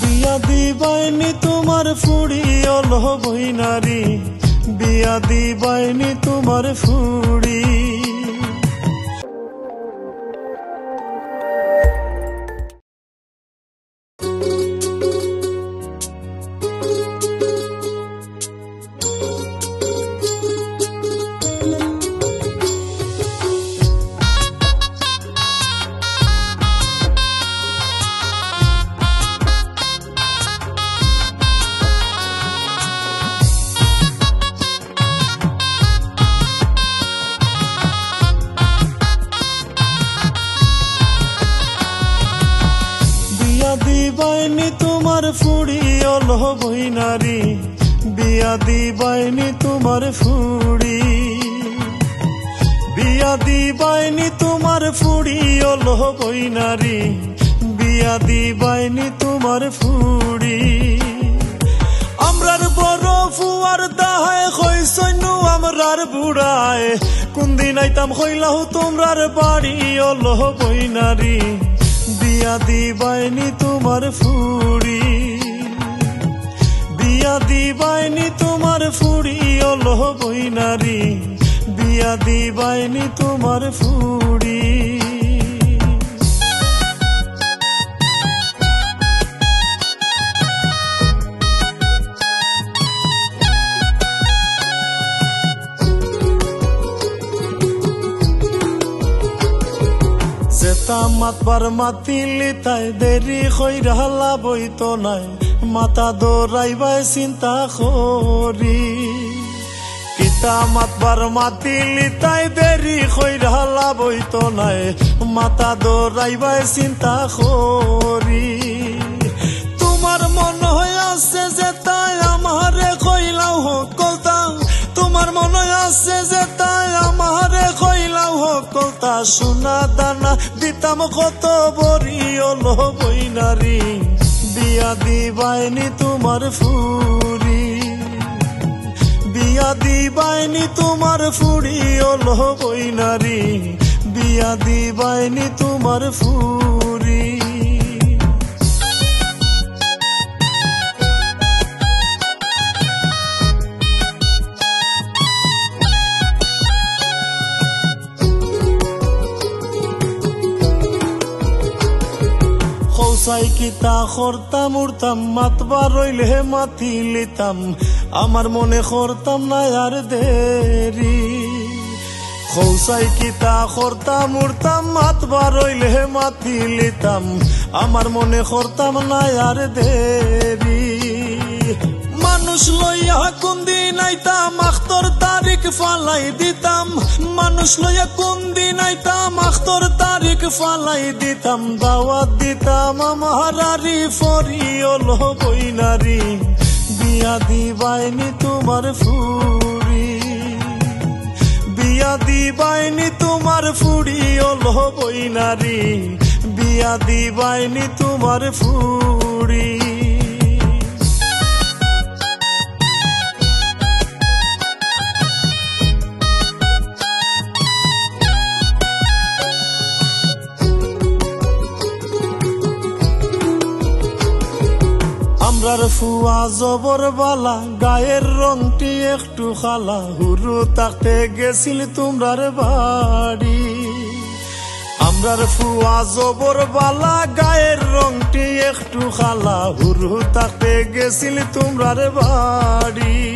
বিয়া দিবাইনি তোমার ফুড়ি অলো বইনারি বিয়া দিবাইনি তোমার ফুড়ি। ফুড়ি অলো বইনারি বিয়া দিবাইনি তোমার ফুড়ি। বিয়া দিবাইনি তোমার ফুড়ি অলো বইনারি বিয়া দিবাইনি তোমার ফুড়ি। আমরার বড় ফুয়ার দাহায় কইসইনু আমরার বুড়ায় কোন দিন আইতাম কইলাহু তোমরার বাড়ি অলো বইনারি বিয়া দিবাইনি তোমার ফুড়ি। বিয়া দিবাইনি তোমার ফুড়ি, অলহ বই নারী বিয়া দিবাইনি তোমার ফুড়ি। তামাত পাৰ মাতি লিতাই দেৰি হৈ ৰহলা বৈত নাই। মাতা দৌৰাই বাই চিন্তা সৰি কিতামাত বাৰ মাতি লিতাই দেৰি হৈ ৰহলা বৈত নাই। মাতা দৌৰাই বাই চিন্তা কৰি। তোমাৰ মন হৈ আছে যে তাই আমাৰে কৈ লওঁ কলতা তোমাৰ মন হৈ আছে যে তাই আমাৰে কৈ কইলাও কলতা সোনা দানা, দিতাম কত বরি অলো বইনারি বিয়া দিবাইনি তোমার ফুরি। বিয়া দিবাইনি তোমার ফুড়ি অলো বইনারি বিয়া দিবাইনি তোমার ফুরি। খৌসাই কিতা খরতাম, উড়তাম মাতবার রইলে মাতি লিতাম। আমার মনে খরতাম না আর দেরি। খৌসাই কিতা খরতাম, উড়তাম মাতবার রইলে মাতি লিতাম। আমার মনে খরতাম না আর দেরি। মানুষ লইয়া কোন দিন আইতাম আখতর ফালাই দিতাম। মানুষ লইয়া কোন দিন আইতাম। আখতর তারিখ ফালাই দিতাম। দাওয়াত দিতাম আমার আরি ফরি ওলো বইনারি বিয়া দিবাইনি তোমার ফুরি। বিয়া দিবাইনি তোমার ফুড়ি ওলো বইনারি বিয়া দিবাইনি তোমার ফুড়ি আমরার ফুয়া জবর বালা, গায়ের রংটি একটু খালা। হুরু তাকতে গেছিল তোমরার বাড়ি। আমরার ফুয়া জবর বালা, গায়ের রংটি একটু খালা। হুরু তাকতে গেছিল তোমরার বাড়ি।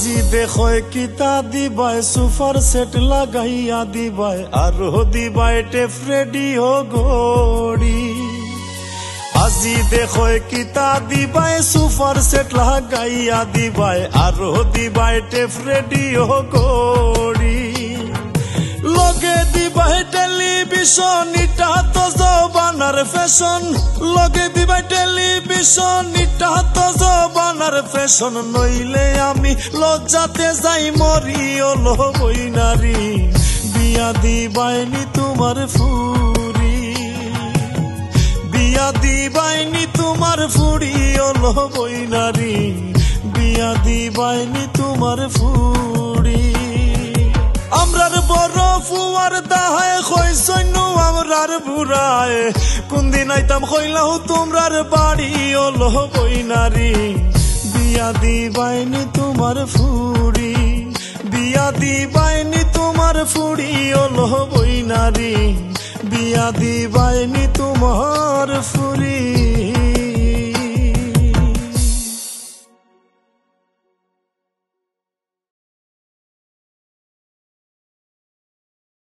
আজি দেখয় কিতা দিবাই সুপার সেট লাগাইয়া দিবাই, আর দিবাই টেপ রেডিও গড়ি। আজি দেখো কিতা দিবাই সুপার সেট লাগাইয়া দিবাই, আরও দিবাই টেপ রেডিও করি লগে দিবাই টেলিভিশন, ইটা তো জবানার ফ্যাশন লগে দিবাই টেলিভিশন ইটা তো জবানার ফ্যাশন নইলে আমি লজ্জাতে যাই মরি ও লবই নারী। বিয়া দিবাইনি তোমার ফুরি। বিয়া দিবাইনি তোমার ফুড়ি ওলো বইনারি বিয়া দিবাইনি তোমার ফুড়ি ফুয়ার দাহায় কই সৈন্য আমরার বুড়ায়। কোন দিন আইতাম কইলাও, তোমরার বাড়ি ওলো বইনারি বিয়া দিবাইনি তোমার ফুড়ি। বিয়া দিবাইনি তোমার ফুড়ি ওলো বইনারি বিয়া দিবাইনি তোমার ফুরি